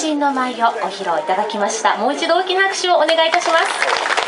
人の舞をご披露いただきました。もう一度大きな拍手をお願いいたします。